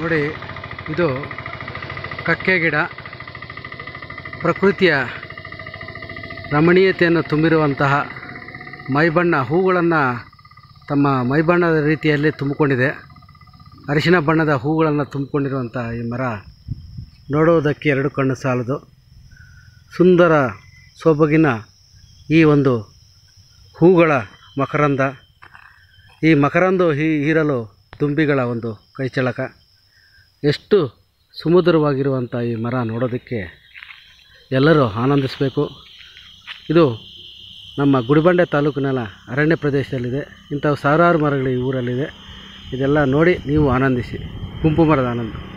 ನೋಡಿ, ಇದು ಕಕ್ಕೆ ಗಿಡ. ಪ್ರಕೃತಿಯ ರಮಣೀಯತೆಯನ್ನು ತುಂಬಿರುವಂತಹ ಮೈಬಣ್ಣ ಹೂಗಳನ್ನು ತಮ್ಮ ಮೈಬಣ್ಣದ ರೀತಿಯಲ್ಲಿ ತುಂಬಿಕೊಂಡಿದೆ. ಅರಿಶಿನ ಬಣ್ಣದ ಹೂಗಳನ್ನು ತುಂಬಿಕೊಂಡಿರುವಂತಹ ಈ ಮರ ನೋಡುವುದಕ್ಕೆ ಎರಡು ಕಣ್ಣು ಸಾಲದು. ಸುಂದರ ಸೊಬಗಿನ ಈ ಒಂದು ಹೂಗಳ ಮಕರಂದ. ಈ ಮಕರಂದು ಹೀರಲು ದುಂಬಿಗಳ ಒಂದು ಕೈಚಳಕ. ಎಷ್ಟು ಸುಮಧುರವಾಗಿರುವಂಥ ಈ ಮರ ನೋಡೋದಕ್ಕೆ ಎಲ್ಲರೂ ಆನಂದಿಸಬೇಕು. ಇದು ನಮ್ಮ ಗುಡಿಬಂಡೆ ತಾಲೂಕಿನಲ್ಲ ಅರಣ್ಯ ಪ್ರದೇಶದಲ್ಲಿದೆ. ಇಂಥವು ಸಾವಿರಾರು ಮರಗಳು ಈ ಊರಲ್ಲಿದೆ. ಇದೆಲ್ಲ ನೋಡಿ ನೀವು ಆನಂದಿಸಿ. ಗುಂಪು ಮರದ ಆನಂದ.